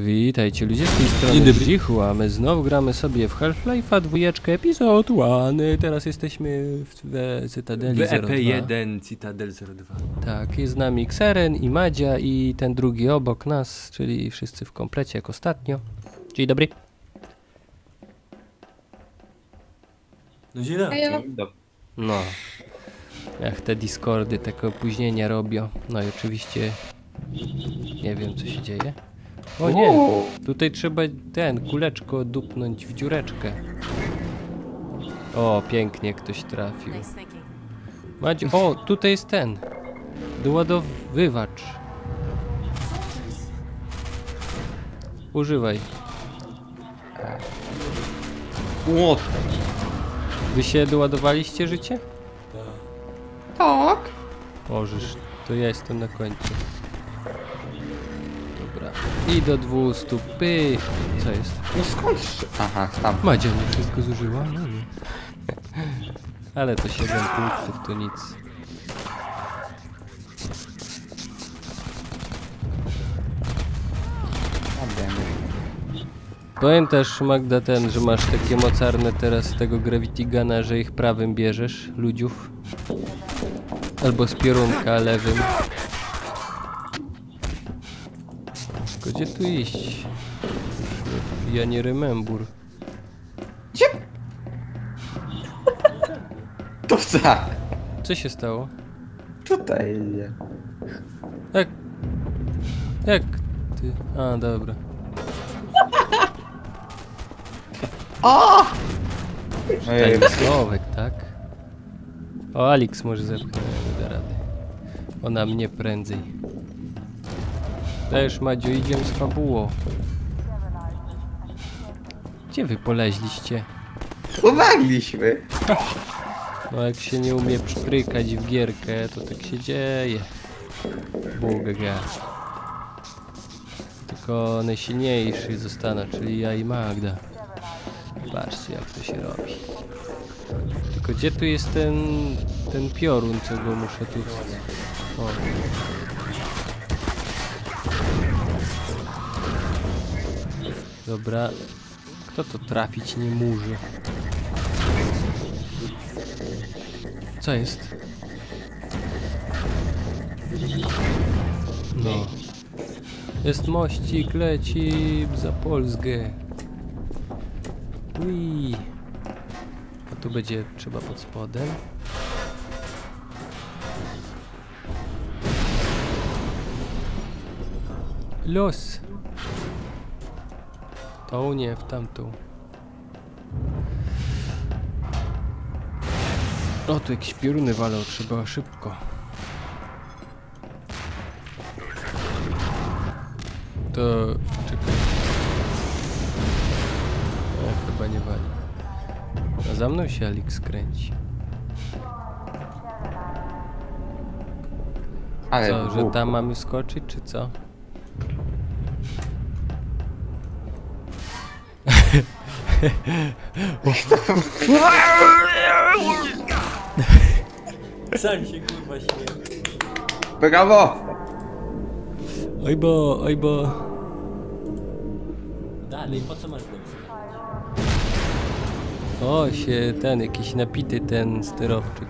Witajcie ludzie z tej strony Dzień dobry. Brzichu, a my znowu gramy sobie w Half-Life'a dwójeczkę epizod 1. Teraz jesteśmy w, w Cytadeli W 02. EP1 Citadel 02. Tak, jest z nami Xeren i Madzia i ten drugi obok nas, czyli wszyscy w komplecie jak ostatnio. Dzień dobry. No źle. Hejo. No. Jak te Discordy takie opóźnienia robią. No i oczywiście nie wiem co się dzieje. O nie, tutaj trzeba ten kuleczko dupnąć w dziureczkę. O, pięknie ktoś trafił. Madzie, o, tutaj jest ten. Doładowywacz. Używaj. Łot. Wy się doładowaliście życie? Tak. Możesz, to ja jestem na końcu. I do 200. Py. Co jest? No skąd? sz- Aha, tam. Madzia nie wszystko zużyła? No nie. Ale to 7 punktów to nic. Dobra. Pamiętasz Magda ten, że masz takie mocarne teraz z tego Gravity Guna, że ich prawym bierzesz, ludziów? Albo z piorunka lewym. Gdzie tu iść? Ja nie remember. To tak. Co się stało? Tutaj. Jak? Jak ty? A, dobra. Ojej, Tajemnicowek, tak? O, Alex może zepchnąć, nie da rady. Ona mnie prędzej. Dajesz, Madziu, idziemy z fabułą. Gdzie wy poleźliście? Uwagliśmy. No jak się nie umie przyprykać w gierkę, to tak się dzieje. Bugaga. Tylko najsilniejszy zostaną, czyli ja i Magda. Patrzcie jak to się robi. Tylko gdzie tu jest ten, ten piorun, co go muszę tu... O. Dobra. Kto to trafić nie może? Co jest? No. Jest mościk, leci za Polskę. Ui. A tu będzie trzeba pod spodem. Los. To nie, w tamtą. O, tu jakieś pioruny walą, trzeba szybko. To... czekaj. O, chyba nie wali. A za mną się Alex kręci. Ale Co, że tam mamy skoczyć, czy co? Sam się kurwa śmieje. Brawo! Oj bo, oj bo. Dalej, po co masz boksy? O, się ten, jakiś napity ten sterowczyk.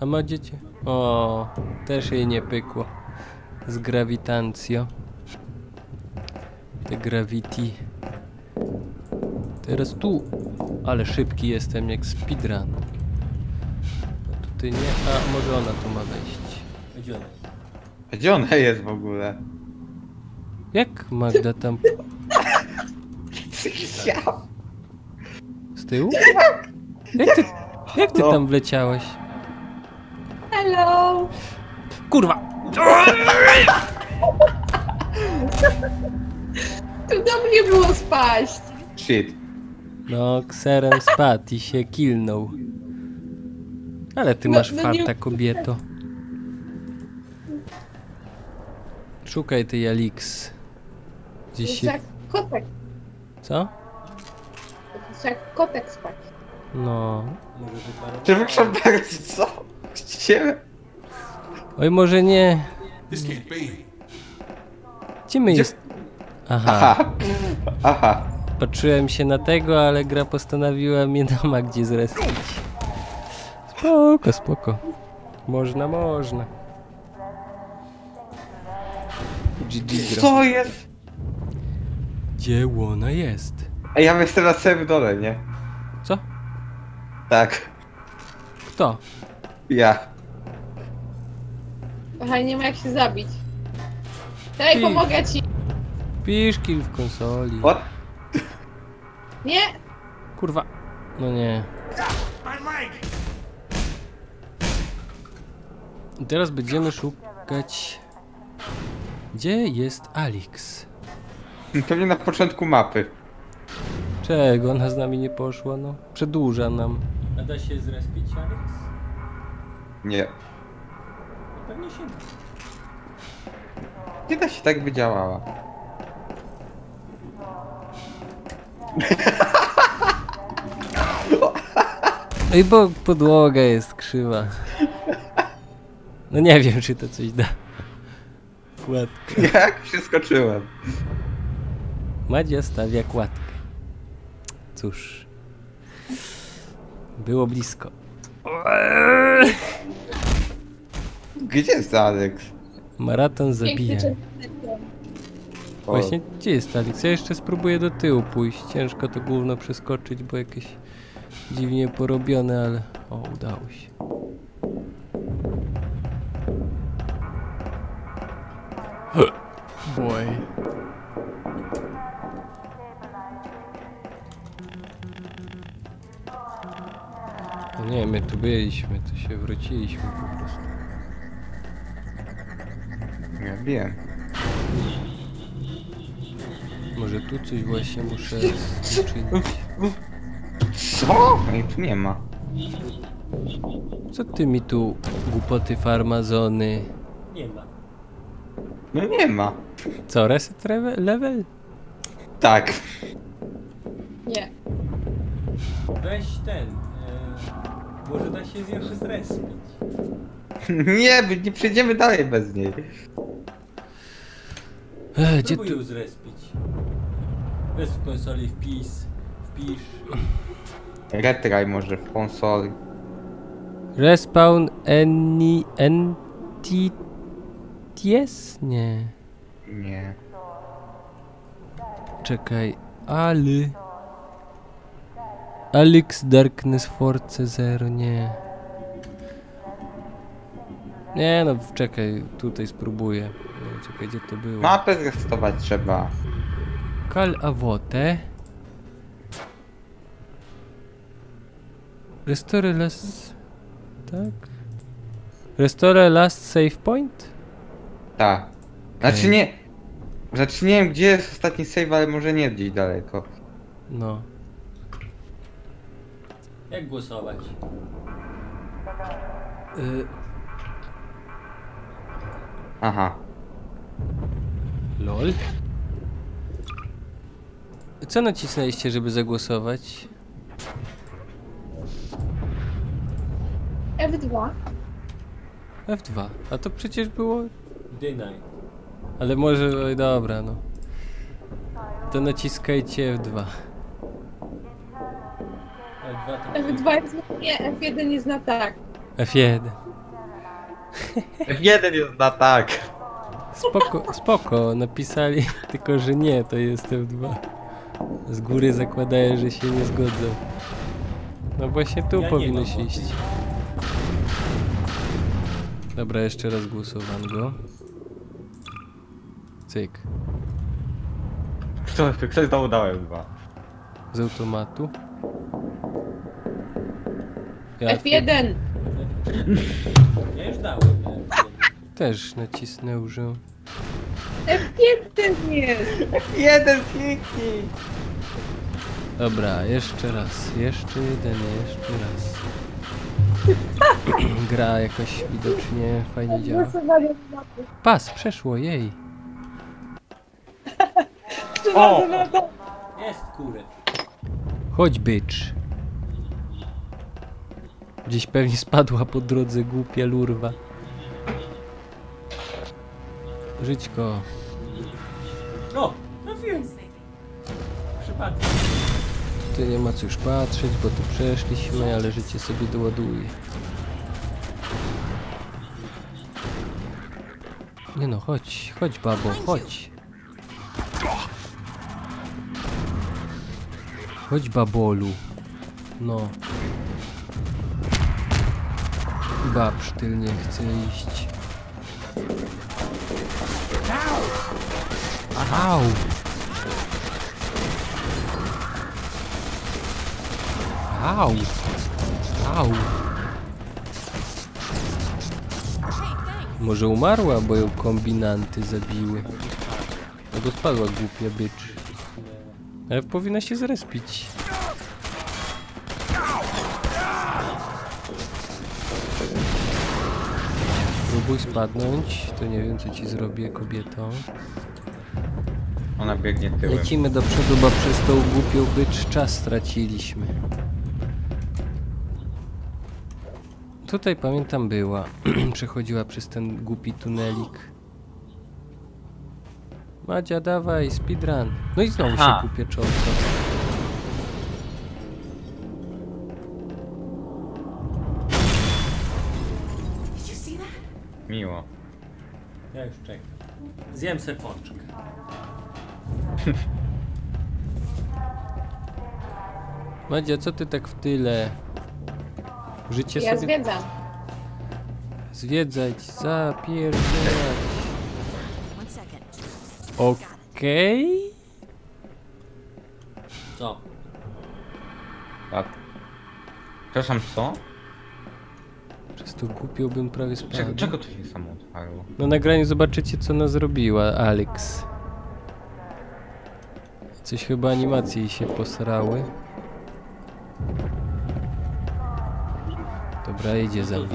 A ma dziecię? O, też jej nie pykło. Z grawitancją. Te gravity. Teraz tu. Ale szybki jestem jak speedrun. A tutaj nie. A, może ona tu ma wejść. Gdzie ona? A Gdzie ona jest w ogóle? Jak Magda tam z tyłu? Jak ty, jak ty No. tam wleciałeś? Hello. Kurwa! Tu do mnie było spaść. Shit. No, kserem spadł i się kilnął. Ale ty No- masz no farta, nie- kobieto. Szukaj tej Alix. Gdzieś się... jak kotek. Co? Jest jak kotek spać. No. Czy wykrzątać co? Chciałem. Oj, może nie. This can't be. Gdzie my jest? Aha, Aha. Aha. patrzyłem się na tego, ale gra postanowiła mnie na ma gdzie zrespić. Spoko, spoko. Można, można. GG gra. Co jest? Gdzie ona jest? Ej, ja jestem na samym dole, nie? Co? Tak. Kto? Ja. Aha, nie ma jak się zabić. Daj, Ty. pomogę ci. Pisz kill w konsoli. What? Nie, Kurwa. No nie. I teraz będziemy szukać... Gdzie jest Alix? Pewnie na początku mapy. Czego ona z nami nie poszła, no? Przedłuża nam. A da się zrespić, Alex? Nie. No pewnie się da. Nie da się tak by działała. Ej, bo podłoga jest krzywa. No nie wiem, czy to coś da. Kładka. Jak przeskoczyłem. Madzia stawia kładkę. Cóż. Było blisko. Gdzie jest Alex? Maraton zabija. O, Właśnie, gdzie jest Alix? Ja jeszcze spróbuję do tyłu pójść. Ciężko to gówno przeskoczyć, bo jakieś dziwnie porobione, ale... O, udało się. Boy. No nie, my tu byliśmy, to się wróciliśmy po prostu. Ja wiem. Może tu coś właśnie muszę uczynić. Co? Ej, tu nie ma. Co ty mi tu głupoty farmazony? Nie ma. No nie ma. Co, reset level? Tak. Nie. Weź ten. E, może da się z jeszcze zrespić. Nie, nie przejdziemy dalej bez niej. Ech, gdzie tu? zrespić. Weź w konsoli wpis. Wpisz. Retraj może w konsoli. Respawn any entities? Nie. Nie. Czekaj. Ali. Alex Darkness Force Zero, nie. Nie no, czekaj, tutaj spróbuję. Czekaj, gdzie to było? Mapę zrestować trzeba. Kal Avote. Restore last... Tak? Restore last save point? Tak. Znaczy Okej. nie. Znaczy nie wiem gdzie jest ostatni save, ale może nie gdzieś daleko. No. Jak głosować? Y, Aha. Lol. Co nacisnęliście, żeby zagłosować? F2. F2. A to przecież było... Deny. Ale może... Oj, dobra, no. To naciskajcie F2. F2 to F2 jest nie, F1 jest na tak. F1. F1 jest na tak. Spoko, spoko, napisali, tylko że nie, to jest F2. Z góry zakładają, że się nie zgodzą. No właśnie tu Ja nie powinno się iść. Dobra, jeszcze raz głosowanko. Cyk. Kto, ktoś znowu dałem dwa. Z automatu. Ja F1. Ja już dałem. F1. Też nacisnę, że... F1 jest. Jeden kliknij. Dobra, jeszcze raz, jeszcze jeden, jeszcze raz. Gra jakoś widocznie fajnie działa. Pas, przeszło, jej. To. Jest kurę. Chodź, bitch. Gdzieś pewnie spadła po drodze głupia lurwa. Żyćko. O, trafiłem. Przypadek. Tu nie ma co już patrzeć, bo tu przeszliśmy, ale życie sobie doładuje. Nie no, chodź, chodź babo, chodź. Chodź babolu. No. Babsztyl nie chce iść. Au! Au! Au! Może umarła, bo ją kombinanty zabiły. Albo spadła głupia bycz. Ale powinna się zrespić. Próbuj spadnąć, to nie wiem co ci zrobię kobieto. Ona biegnie tyłem. Lecimy do przodu, bo przez tą głupią bycz czas straciliśmy. Tutaj pamiętam była. Przechodziła przez ten głupi tunelik. Madzia, dawaj, speedrun. No i znowu się czołco. Miło. Ja już czekam. Zjem se pączkę. Madzia, co ty tak w tyle? Życie Ja sobie zwiedzam. zwiedzać, zapierdzielać. Okej? Co? Tak. Przepraszam, co? Przez tą głupią bym prawie spadł. Czego, czego to się samo otwarło? Na nagraniu zobaczycie, co ona zrobiła, Alex. Coś chyba animacje się posrały. Dobra, idzie za mną.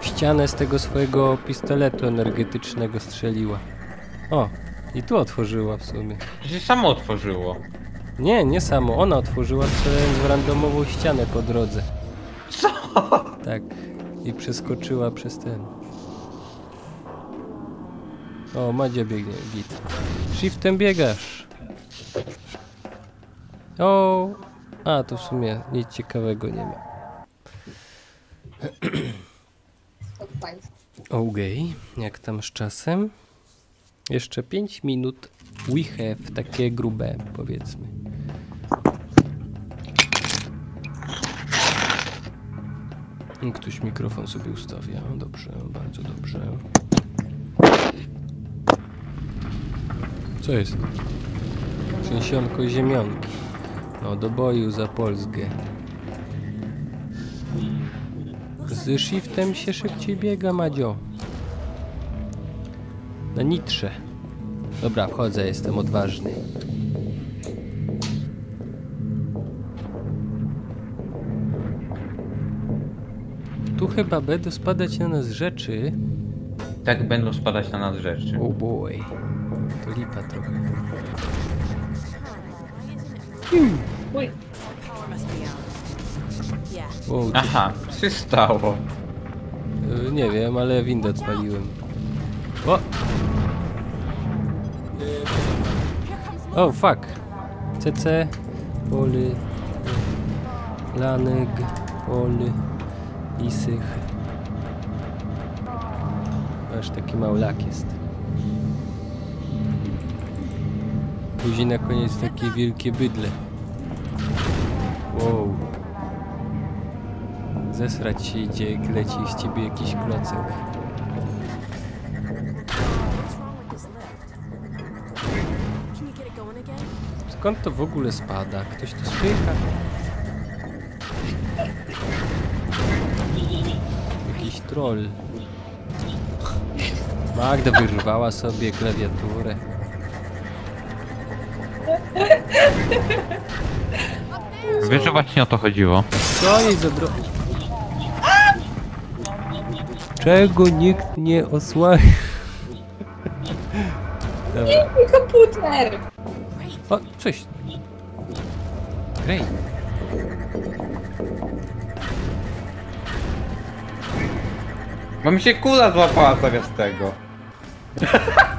W ścianę z tego swojego pistoletu energetycznego strzeliła. O, i tu otworzyła w sumie. To się samo otworzyło. Nie, nie samo. Ona otworzyła strzelając w randomową ścianę po drodze. Co? Tak. I przeskoczyła przez ten. O, Madzia biegnie, git. Shiftem biegasz. O, a tu w sumie nic ciekawego nie ma. Okej, jak tam z czasem? Jeszcze 5 minut. We have takie grube, powiedzmy. Ktoś mikrofon sobie ustawia. Dobrze, bardzo dobrze. Co jest? Trzęsionko ziemionki. No, do boju za Polskę. Z shiftem się szybciej biega, Madzio. Na nitrze. Dobra, wchodzę, jestem odważny. Tu chyba będą spadać na nas rzeczy. Tak będą spadać na nas rzeczy. Oh boy. To lipa trochę. Uj. Wow, Aha, co się stało? y, nie wiem, ale windę odpaliłem. O! O, fuck. CC, poly, lanek, poly, isych. Aż taki mały lak jest. Później na koniec takie wielkie bydle. Wow. Zesrać się idzie, jak leci z ciebie jakiś klocek. Skąd to w ogóle spada? Ktoś tu spycha? Jakiś troll. Magda wyrwała sobie klawiaturę. Wiesz, że właśnie o to chodziło? Co jej za dro... Czego nikt nie osłania? Mój komputer! O, coś. Grej. Bo mi się kula złapała zamiast tego.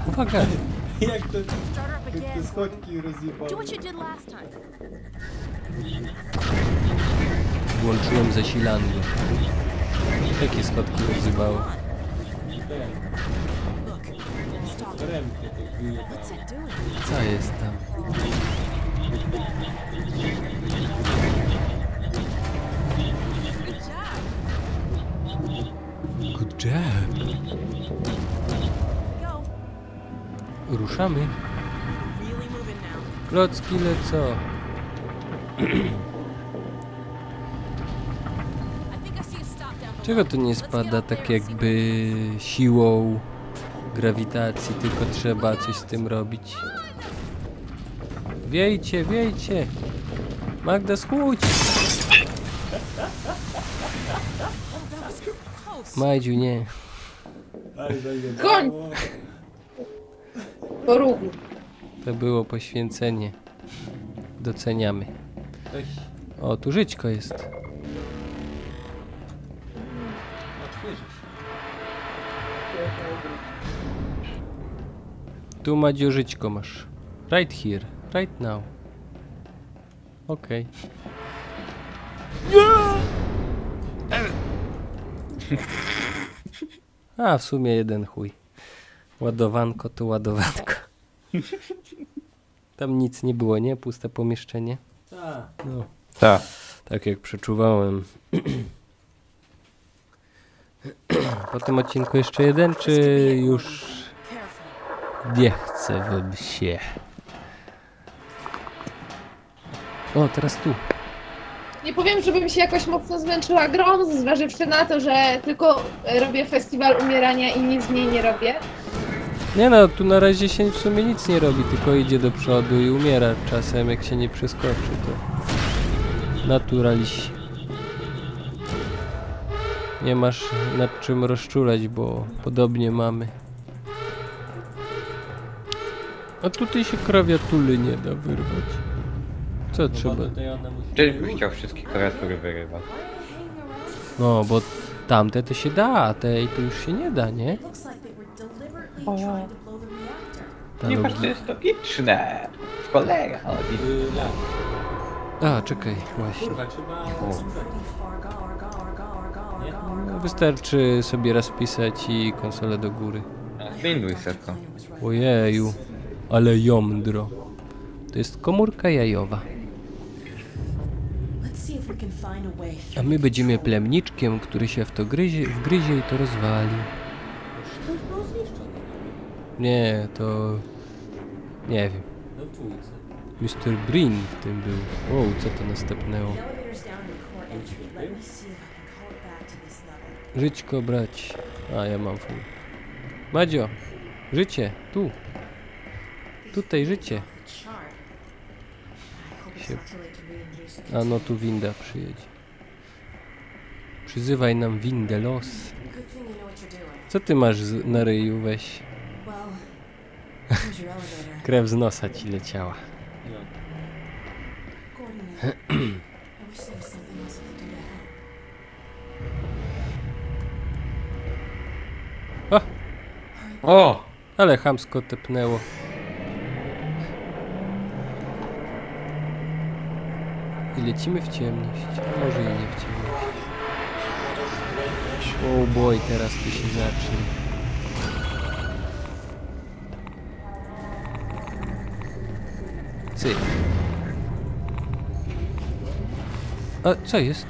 Uwaga! Jak to, Did last time. Włączyłem zasilanie. Jakie schodki doing? Co jest tam? Good job. Ruszamy. Down below. Czego to nie spada tak jakby siłą grawitacji, tylko trzeba coś z tym robić. Wiejcie, wiejcie! Magda schłódź! Majdziu, nie. Koń! Po rógu. To było poświęcenie. Doceniamy. O, tu żyćko jest. Tu Madziu żyćko masz. Right here, right now. Okej. A, w sumie jeden chuj. Ładowanko to ładowanko. Tam nic nie było, nie? Puste pomieszczenie. Tak. No, Tak. tak jak przeczuwałem. Po tym odcinku jeszcze jeden, czy już nie chcę wam się? O, teraz tu. Nie powiem, żebym się jakoś mocno zmęczyła grą, zważywszy na to, że tylko robię festiwal umierania i nic z niej nie robię. Nie no, tu na razie się w sumie nic nie robi, tylko idzie do przodu i umiera czasem, jak się nie przeskoczy, to naturaliś. Nie masz nad czym rozczulać, bo podobnie mamy. A tutaj się krawiatury nie da wyrwać. Co No trzeba? Czyś byś chciał wszystkie kreatury wyrywać? No, bo tamte to się da, a tej to już się nie da, nie? Ta Nie patrz, to jest logiczne. W cholera chodzi. Lat. A, czekaj, właśnie. Kurwa, trzeba... Nie? No, Wystarczy sobie raz wpisać i konsolę do góry. Winduj tylko. Ojeju, ale jądro. To jest komórka jajowa. A my będziemy plemniczkiem, który się w to gryzie, wgryzie i to rozwali. To już było zniszczone. Nie, to... Nie wiem. No. Mr. Brin w tym był. Wow, co to następnęło? Żyćko brać. A, ja mam full. Madzio, życie, tu. Tutaj życie. Się- A no tu winda przyjedzie. Przyzywaj nam windę, los. Co ty masz z, na ryju, weź? Krew z nosa ci leciała. To help. O! Ale chamsko tepnęło. I lecimy w ciemność. A może i nie w ciemność. Oh boy, teraz tu się zacznie. Cyk. A co jest?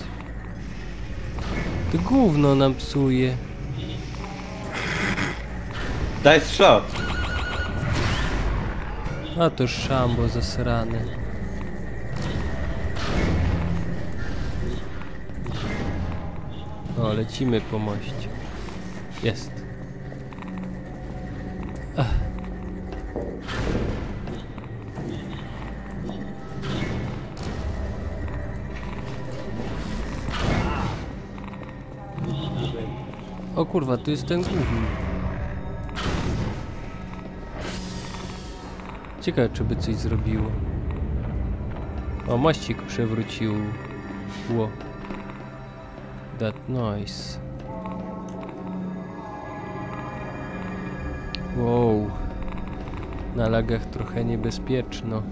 To gówno nam psuje. Daj shot! A to szambo zasrane. O, lecimy po moście. Jest. Ach. O kurwa, tu jest ten główny. Ciekawe, czy by coś zrobiło. O, mościk przewrócił tło. That noise. Wow. Na lagach trochę niebezpieczno.